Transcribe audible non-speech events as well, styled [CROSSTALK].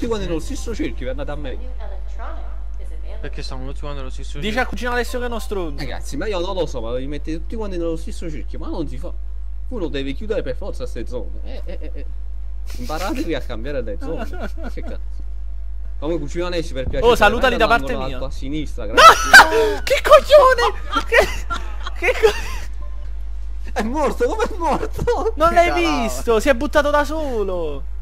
tutti quanti nello stesso cerchio, è andate a me. Perché stanno tutti quanti nello stesso Dice a cugino Alessio che è uno stronzo. Ragazzi, ma io non lo so, ma li mettete tutti quanti nello stesso cerchio, ma non si fa. Uno deve chiudere per forza queste zone. Eh, eh, eh, eh. Imparatevi a cambiare le zone. [LAUGHS] che cazzo. Come cucina Alessio per piacere. Oh, salutali da parte mia. A sinistra, grazie. [LAUGHS] Che coglione! Che, che coglione! È morto, come è morto? Non l'hai visto? Si è buttato da solo.